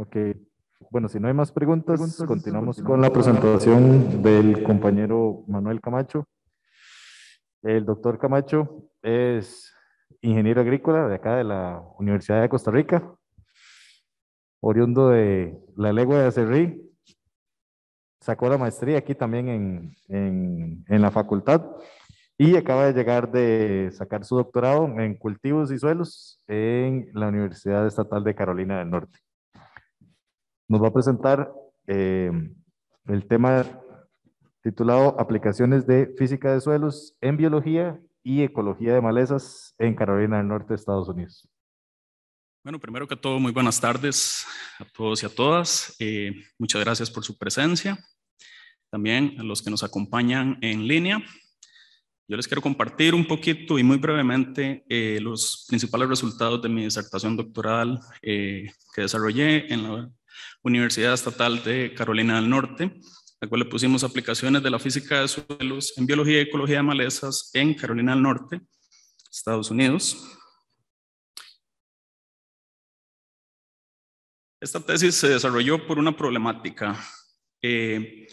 Ok. Bueno, si no hay más preguntas, continuamos con la presentación del compañero Manuel Camacho. El doctor Camacho es ingeniero agrícola de acá de la Universidad de Costa Rica, oriundo de la Legua de Acerrí. Sacó la maestría aquí también en, en, en la facultad y acaba de llegar de sacar su doctorado en cultivos y suelos en la Universidad Estatal de Carolina del Norte. Nos va a presentar eh, el tema titulado Aplicaciones de Física de Suelos en Biología y Ecología de Malezas en Carolina del Norte, Estados Unidos. Bueno, primero que todo, muy buenas tardes a todos y a todas. Eh, muchas gracias por su presencia. También a los que nos acompañan en línea. Yo les quiero compartir un poquito y muy brevemente eh, los principales resultados de mi disertación doctoral que desarrollé en la Universidad Estatal de Carolina del Norte, la cual le pusimos aplicaciones de la física de suelos en biología y ecología de malezas en Carolina del Norte, Estados Unidos. Esta tesis se desarrolló por una problemática. Eh,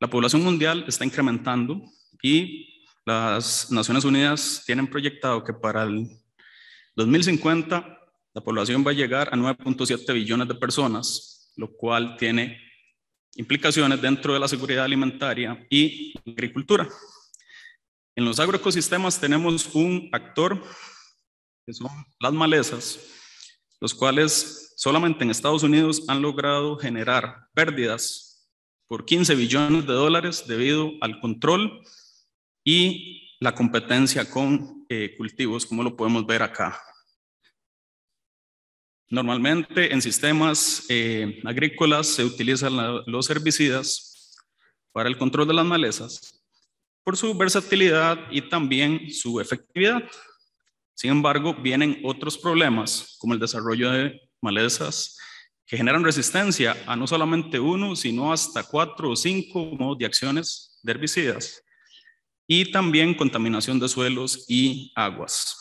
la población mundial está incrementando y las Naciones Unidas tienen proyectado que para el 2050 la población va a llegar a 9.7 billones de personas, lo cual tiene implicaciones dentro de la seguridad alimentaria y agricultura. En los agroecosistemas tenemos un actor que son las malezas, los cuales solamente en Estados Unidos han logrado generar pérdidas por 15 billones de dólares debido al control y la competencia con eh, cultivos, como lo podemos ver acá. Normalmente en sistemas eh, agrícolas se utilizan los herbicidas para el control de las malezas por su versatilidad y también su efectividad. Sin embargo, vienen otros problemas como el desarrollo de malezas que generan resistencia a no solamente uno, sino hasta cuatro o cinco modos de acciones de herbicidas y también contaminación de suelos y aguas.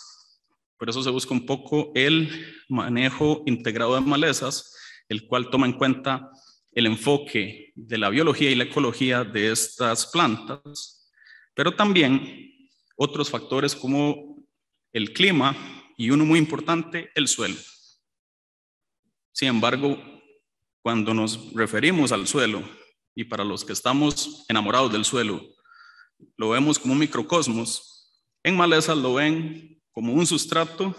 Por eso se busca un poco el manejo integrado de malezas, el cual toma en cuenta el enfoque de la biología y la ecología de estas plantas, pero también otros factores como el clima y uno muy importante, el suelo. Sin embargo, cuando nos referimos al suelo, y para los que estamos enamorados del suelo, lo vemos como un microcosmos, en malezas lo ven como un sustrato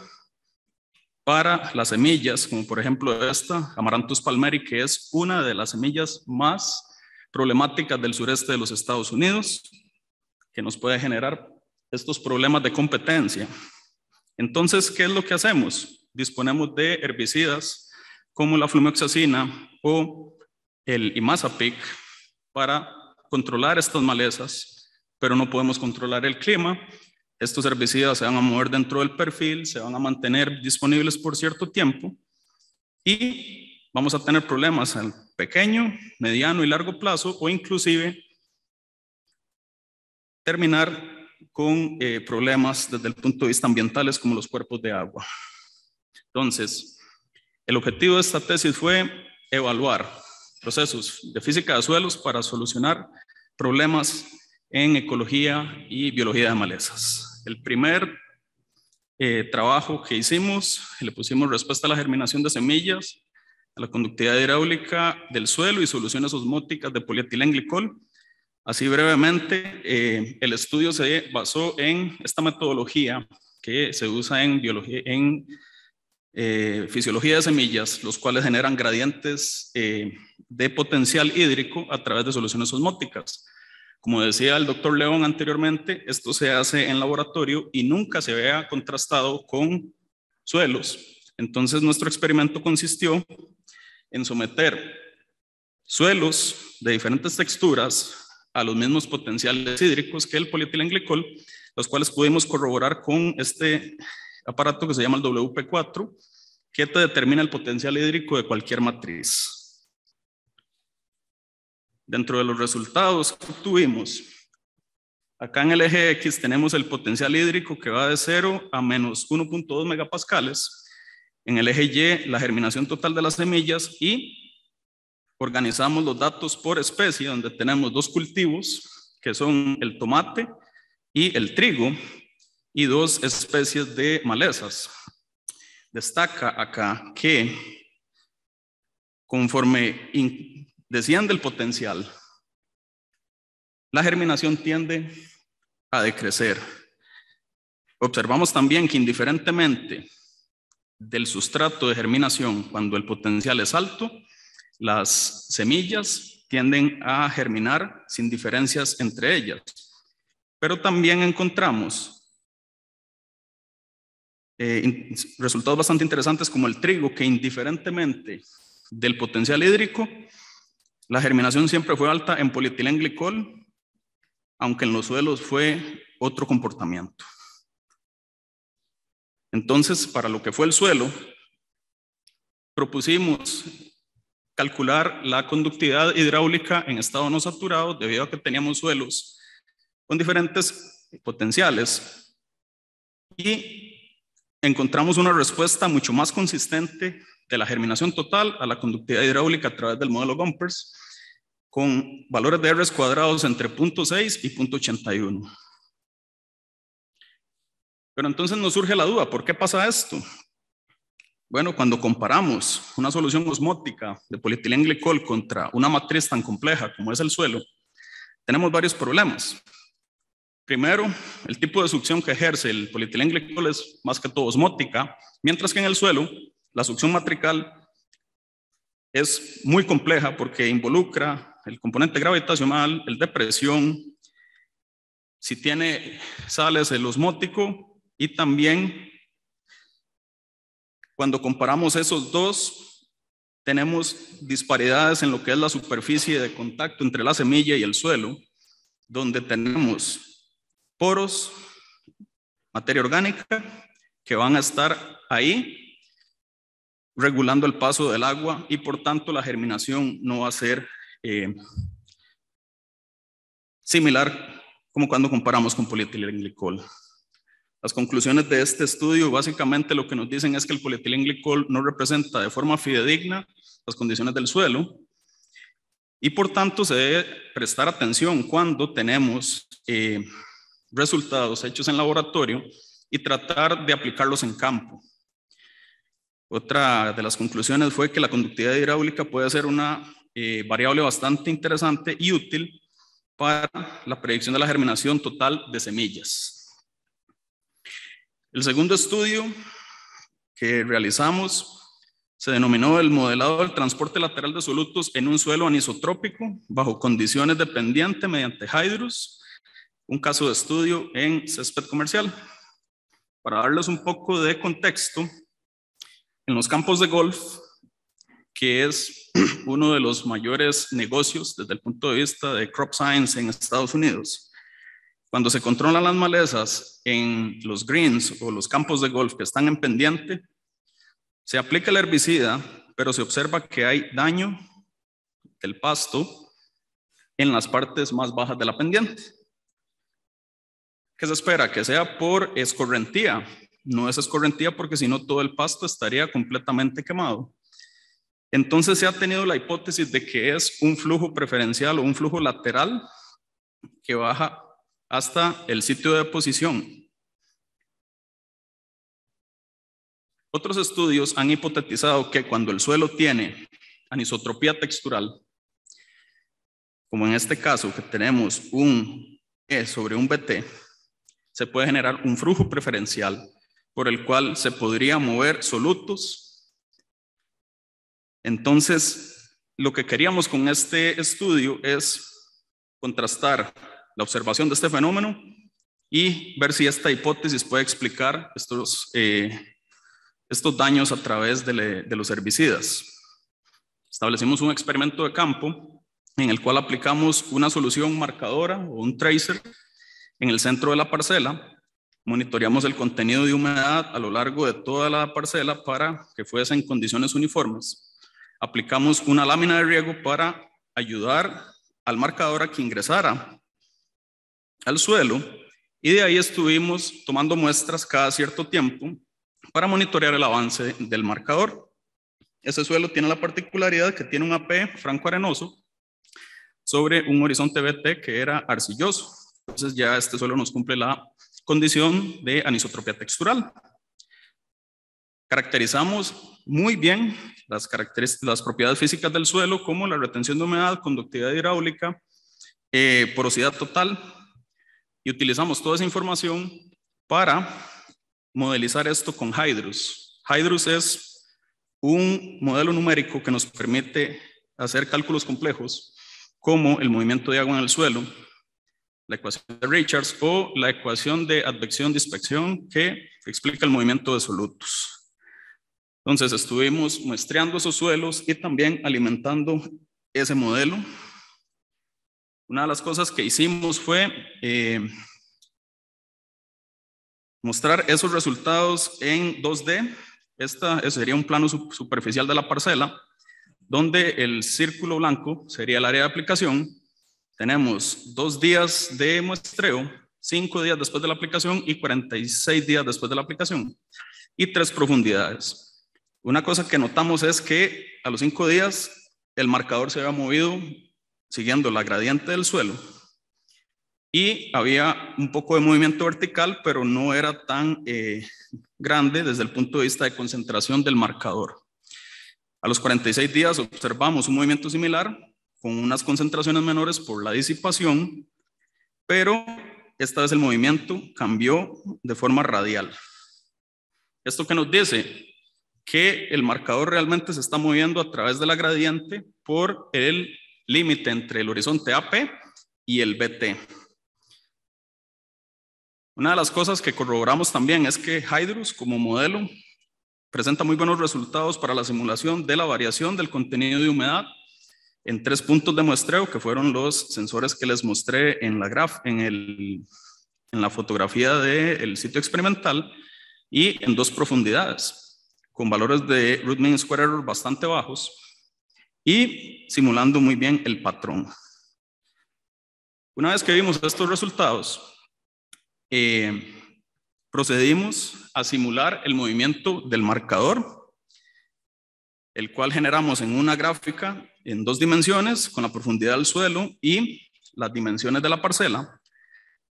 para las semillas, como por ejemplo esta, Amaranthus palmeri, que es una de las semillas más problemáticas del sureste de los Estados Unidos, que nos puede generar estos problemas de competencia. Entonces, ¿qué es lo que hacemos? Disponemos de herbicidas como la flumoxacina o el imazapic para controlar estas malezas, pero no podemos controlar el clima estos herbicidas se van a mover dentro del perfil, se van a mantener disponibles por cierto tiempo y vamos a tener problemas al pequeño, mediano y largo plazo o inclusive terminar con eh, problemas desde el punto de vista ambientales como los cuerpos de agua. Entonces, el objetivo de esta tesis fue evaluar procesos de física de suelos para solucionar problemas en ecología y biología de malezas. El primer eh, trabajo que hicimos, le pusimos respuesta a la germinación de semillas, a la conductividad hidráulica del suelo y soluciones osmóticas de polietilenglicol. Así brevemente, eh, el estudio se basó en esta metodología que se usa en, biología, en eh, fisiología de semillas, los cuales generan gradientes de potencial hídrico a través de soluciones osmóticas. Como decía el doctor León anteriormente, esto se hace en laboratorio y nunca se vea contrastado con suelos. Entonces nuestro experimento consistió en someter suelos de diferentes texturas a los mismos potenciales hídricos que el polietilenglicol, los cuales pudimos corroborar con este aparato que se llama el WP4, que te determina el potencial hídrico de cualquier matriz. Dentro de los resultados que obtuvimos, acá en el eje X tenemos el potencial hídrico que va de 0 a menos 1.2 megapascales. En el eje Y, la germinación total de las semillas y organizamos los datos por especie, donde tenemos dos cultivos, que son el tomate y el trigo, y dos especies de malezas. Destaca acá que conforme desciende el potencial, la germinación tiende a decrecer. Observamos también que indiferentemente del sustrato de germinación, cuando el potencial es alto, las semillas tienden a germinar sin diferencias entre ellas. Pero también encontramos eh, resultados bastante interesantes como el trigo, que indiferentemente del potencial hídrico, la germinación siempre fue alta en polietilenglicol, aunque en los suelos fue otro comportamiento. Entonces, para lo que fue el suelo, propusimos calcular la conductividad hidráulica en estado no saturado debido a que teníamos suelos con diferentes potenciales y encontramos una respuesta mucho más consistente de la germinación total a la conductividad hidráulica a través del modelo Gompers con valores de R cuadrados entre 0.6 y 0.81. Pero entonces nos surge la duda, ¿por qué pasa esto? Bueno, cuando comparamos una solución osmótica de polietilenglicol contra una matriz tan compleja como es el suelo, tenemos varios problemas. Primero, el tipo de succión que ejerce el polietilenglicol es más que todo osmótica, mientras que en el suelo la succión matrical es muy compleja porque involucra el componente gravitacional, el de presión, si tiene sales el osmótico y también cuando comparamos esos dos, tenemos disparidades en lo que es la superficie de contacto entre la semilla y el suelo, donde tenemos poros, materia orgánica, que van a estar ahí regulando el paso del agua y por tanto la germinación no va a ser eh, similar como cuando comparamos con polietilenglicol. Las conclusiones de este estudio básicamente lo que nos dicen es que el polietilenglicol no representa de forma fidedigna las condiciones del suelo y por tanto se debe prestar atención cuando tenemos eh, resultados hechos en laboratorio y tratar de aplicarlos en campo. Otra de las conclusiones fue que la conductividad hidráulica puede ser una eh, variable bastante interesante y útil para la predicción de la germinación total de semillas. El segundo estudio que realizamos se denominó el modelado del transporte lateral de solutos en un suelo anisotrópico bajo condiciones dependientes mediante hydrus, un caso de estudio en césped comercial. Para darles un poco de contexto, en los campos de golf, que es uno de los mayores negocios desde el punto de vista de crop science en Estados Unidos, cuando se controlan las malezas en los greens o los campos de golf que están en pendiente, se aplica el herbicida, pero se observa que hay daño del pasto en las partes más bajas de la pendiente. ¿Qué se espera? Que sea por escorrentía, no es escorrentía porque si no todo el pasto estaría completamente quemado. Entonces se ha tenido la hipótesis de que es un flujo preferencial o un flujo lateral que baja hasta el sitio de deposición. Otros estudios han hipotetizado que cuando el suelo tiene anisotropía textural, como en este caso que tenemos un E sobre un BT, se puede generar un flujo preferencial por el cual se podría mover solutos. Entonces, lo que queríamos con este estudio es contrastar la observación de este fenómeno y ver si esta hipótesis puede explicar estos, eh, estos daños a través de, de los herbicidas. Establecimos un experimento de campo en el cual aplicamos una solución marcadora o un tracer en el centro de la parcela monitoreamos el contenido de humedad a lo largo de toda la parcela para que fuese en condiciones uniformes. Aplicamos una lámina de riego para ayudar al marcador a que ingresara al suelo y de ahí estuvimos tomando muestras cada cierto tiempo para monitorear el avance del marcador. Ese suelo tiene la particularidad que tiene un AP franco-arenoso sobre un horizonte BT que era arcilloso. Entonces ya este suelo nos cumple la condición de anisotropía textural. Caracterizamos muy bien las propiedades físicas del suelo como la retención de humedad, conductividad hidráulica, eh, porosidad total y utilizamos toda esa información para modelizar esto con Hydrus. Hydrus es un modelo numérico que nos permite hacer cálculos complejos como el movimiento de agua en el suelo, la ecuación de Richards o la ecuación de advección-dispección que explica el movimiento de solutos. Entonces estuvimos muestreando esos suelos y también alimentando ese modelo. Una de las cosas que hicimos fue eh, mostrar esos resultados en 2D. Esta sería un plano superficial de la parcela, donde el círculo blanco sería el área de aplicación. Tenemos dos días de muestreo, cinco días después de la aplicación y 46 días después de la aplicación, y tres profundidades. Una cosa que notamos es que a los cinco días el marcador se había movido siguiendo la gradiente del suelo y había un poco de movimiento vertical, pero no era tan eh, grande desde el punto de vista de concentración del marcador. A los 46 días observamos un movimiento similar con unas concentraciones menores por la disipación, pero esta vez el movimiento cambió de forma radial. ¿Esto que nos dice? Que el marcador realmente se está moviendo a través de la gradiente por el límite entre el horizonte AP y el BT. Una de las cosas que corroboramos también es que Hydrus como modelo presenta muy buenos resultados para la simulación de la variación del contenido de humedad en tres puntos de muestreo, que fueron los sensores que les mostré en la, graf, en, el, en la fotografía del sitio experimental, y en dos profundidades, con valores de root mean square error bastante bajos, y simulando muy bien el patrón. Una vez que vimos estos resultados, eh, procedimos a simular el movimiento del marcador, el cual generamos en una gráfica en dos dimensiones con la profundidad del suelo y las dimensiones de la parcela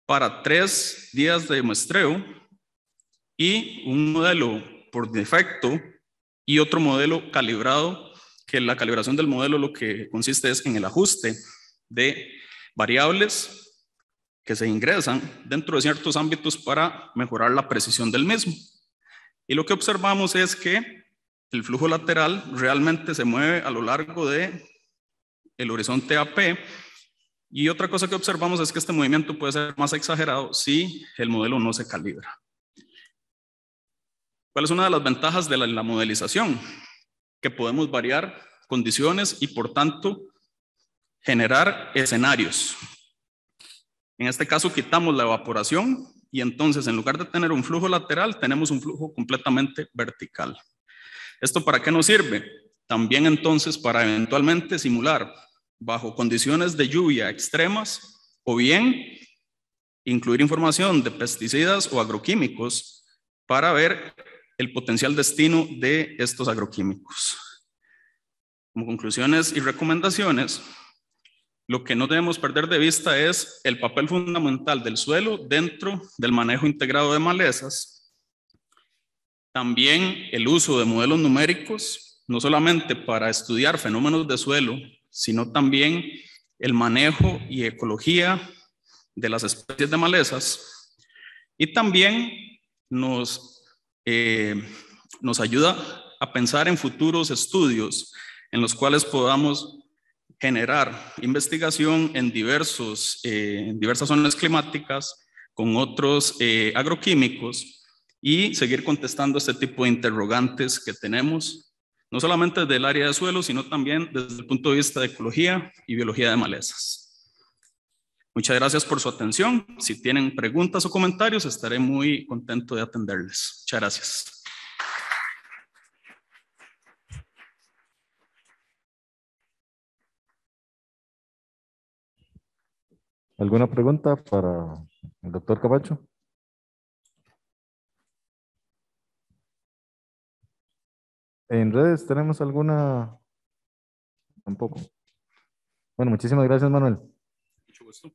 para tres días de muestreo y un modelo por defecto y otro modelo calibrado, que la calibración del modelo lo que consiste es en el ajuste de variables que se ingresan dentro de ciertos ámbitos para mejorar la precisión del mismo. Y lo que observamos es que el flujo lateral realmente se mueve a lo largo de el horizonte AP y otra cosa que observamos es que este movimiento puede ser más exagerado si el modelo no se calibra. ¿Cuál es una de las ventajas de la, la modelización? Que podemos variar condiciones y por tanto generar escenarios en este caso quitamos la evaporación y entonces en lugar de tener un flujo lateral, tenemos un flujo completamente vertical. ¿Esto para qué nos sirve? También entonces para eventualmente simular bajo condiciones de lluvia extremas o bien incluir información de pesticidas o agroquímicos para ver el potencial destino de estos agroquímicos. Como conclusiones y recomendaciones, lo que no debemos perder de vista es el papel fundamental del suelo dentro del manejo integrado de malezas. También el uso de modelos numéricos, no solamente para estudiar fenómenos de suelo, sino también el manejo y ecología de las especies de malezas. Y también nos, eh, nos ayuda a pensar en futuros estudios en los cuales podamos generar investigación en, diversos, eh, en diversas zonas climáticas con otros eh, agroquímicos y seguir contestando este tipo de interrogantes que tenemos, no solamente desde el área de suelo, sino también desde el punto de vista de ecología y biología de malezas. Muchas gracias por su atención. Si tienen preguntas o comentarios, estaré muy contento de atenderles. Muchas gracias. ¿Alguna pregunta para el doctor Camacho? ¿En redes tenemos alguna? Tampoco. Bueno, muchísimas gracias, Manuel. Mucho gusto.